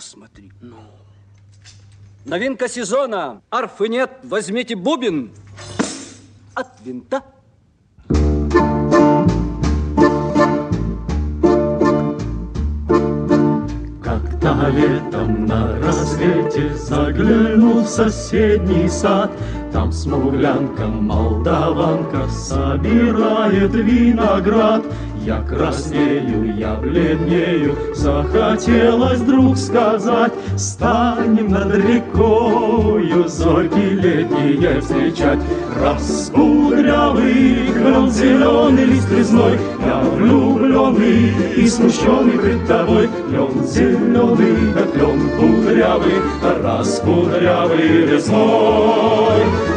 смотри. Ну. Новинка сезона. Арфы нет, возьмите бубен от винта. Как-то летом на рассвете заглянул в соседний сад, Там смуглянка, молдаванка собирает виноград. Я краснею, я бледнею, захотелось вдруг сказать, Станем над рекою зорьки летние встречать. Раскудрявый клен зеленый лист резной, Я влюбленный и смущенный пред тобой. Клен зеленый, да клен кудрявый, раскудрявый резной.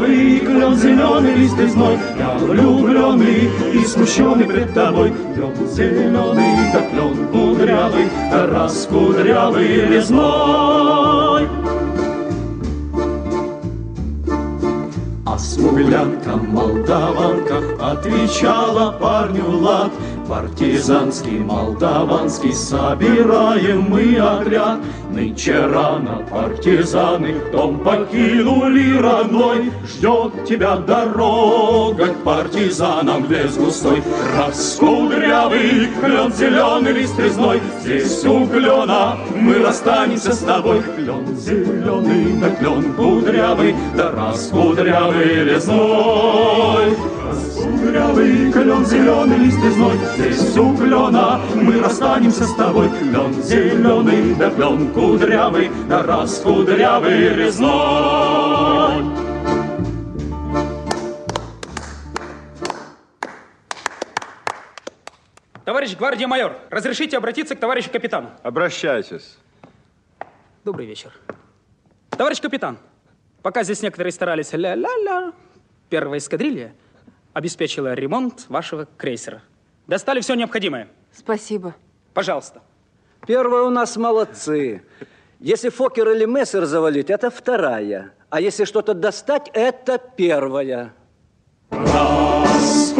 Клен зеленый лист резной, Я влюбленный и смущенный пред тобой. Клен зеленый, да клен кудрявый, раскудрявый резной. А смуглянка, молдаванка отвечала парню лад. Партизанский, молдаванский, собираем мы отряд. Нынче рано партизаны дом покинули родной. Ждет тебя дорога к партизанам в лес густой. Раскудрявый клен зеленый лист резной. Здесь у клена мы расстанемся с тобой. Клен зеленый, да клен кудрявый, да раскудрявый резной. Раскудрявый клен зеленый лист резной. Здесь у клена мы расстанемся с тобой. Клен зеленый, да клен кудрявый, да раскудрявый резной. Товарищ гвардия майор, разрешите обратиться к товарищу капитану? Обращайтесь. Добрый вечер. Товарищ капитан, пока здесь некоторые старались ля-ля-ля, первая эскадрилья обеспечила ремонт вашего крейсера. Достали все необходимое. Спасибо. Пожалуйста. Первые у нас молодцы. Если Фокер или Мессер завалить, это вторая. А если что-то достать, это первая. Раскудрявый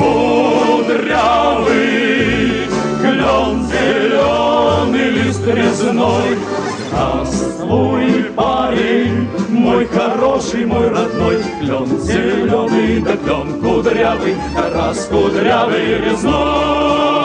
клен зеленый лист резной. Здравствуй, парень, мой хороший, мой родной. Клен зеленый, да клен кудрявый, раскудрявый резной.